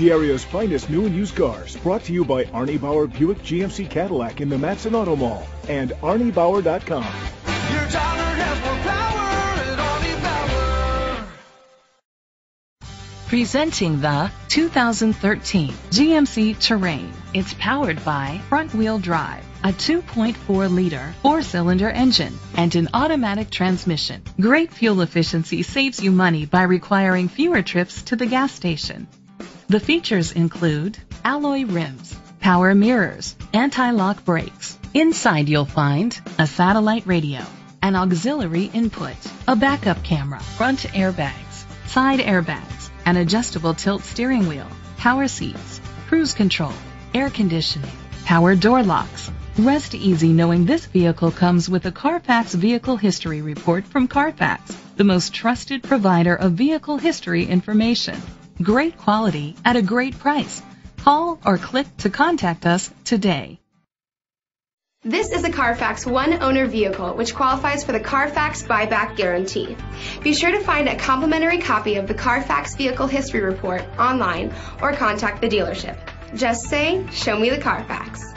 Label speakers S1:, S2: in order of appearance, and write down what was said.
S1: the area's finest new and used cars. Brought to you by Arnie Bauer Buick GMC Cadillac in the Matteson Auto Mall and ArnieBauer.com.
S2: Your dollar has more power at Arnie Bauer.
S3: Presenting the 2013 GMC Terrain. It's powered by front-wheel drive, a 2.4-liter four-cylinder engine, and an automatic transmission. Great fuel efficiency saves you money by requiring fewer trips to the gas station. The features include alloy rims, power mirrors, anti-lock brakes. Inside you'll find a satellite radio, an auxiliary input, a backup camera, front airbags, side airbags, an adjustable tilt steering wheel, power seats, cruise control, air conditioning, power door locks. Rest easy knowing this vehicle comes with a Carfax Vehicle History Report from Carfax, the most trusted provider of vehicle history information. Great quality at a great price. Call or click to contact us today.
S4: This is a Carfax one owner vehicle which qualifies for the Carfax buyback guarantee. Be sure to find a complimentary copy of the Carfax Vehicle History Report online or contact the dealership. Just say, Show me the Carfax.